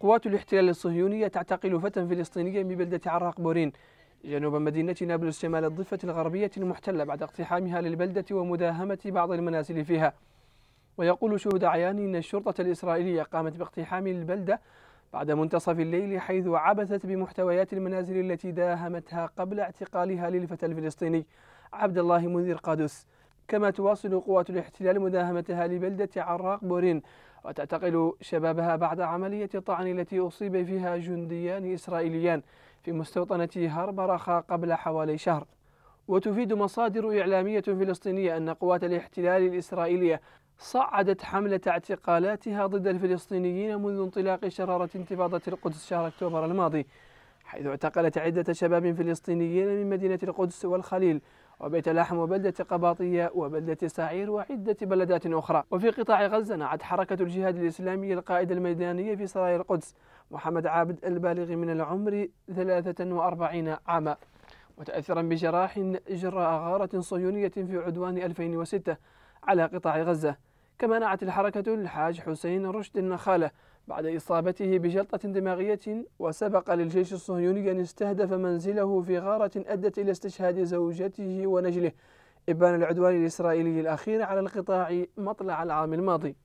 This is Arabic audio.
قوات الاحتلال الصهيونية تعتقل فتى فلسطينيا ببلدة عراق بورين جنوب مدينة نابلس شمال الضفة الغربية المحتلة بعد اقتحامها للبلدة ومداهمة بعض المنازل فيها. ويقول شهود عيان أن الشرطة الإسرائيلية قامت باقتحام البلدة بعد منتصف الليل حيث عبثت بمحتويات المنازل التي داهمتها قبل اعتقالها للفتى الفلسطيني عبد الله منذر قادوس. كما تواصل قوات الاحتلال مداهمتها لبلدة عراق بورين وتعتقل شبابها بعد عملية الطعن التي أصيب فيها جنديان إسرائيليان في مستوطنة هربرخا قبل حوالي شهر. وتفيد مصادر إعلامية فلسطينية أن قوات الاحتلال الإسرائيلية صعدت حملة اعتقالاتها ضد الفلسطينيين منذ انطلاق شرارة انتفاضة القدس شهر أكتوبر الماضي حيث اعتقلت عدة شباب فلسطينيين من مدينة القدس والخليل وبيت لحم وبلدة قباطية وبلدة سعير وعدة بلدات أخرى. وفي قطاع غزة نعت حركة الجهاد الإسلامي القائد الميداني في سرايا القدس محمد عابد البالغ من العمر 43 عاما. متأثرا بجراح جراء غارة صهيونية في عدوان 2006 على قطاع غزة. كما نعت الحركة الحاج حسين رشد النخالة بعد إصابته بجلطة دماغية وسبق للجيش الصهيوني أن استهدف منزله في غارة أدت إلى استشهاد زوجته ونجله. إبان العدوان الإسرائيلي الأخير على القطاع مطلع العام الماضي.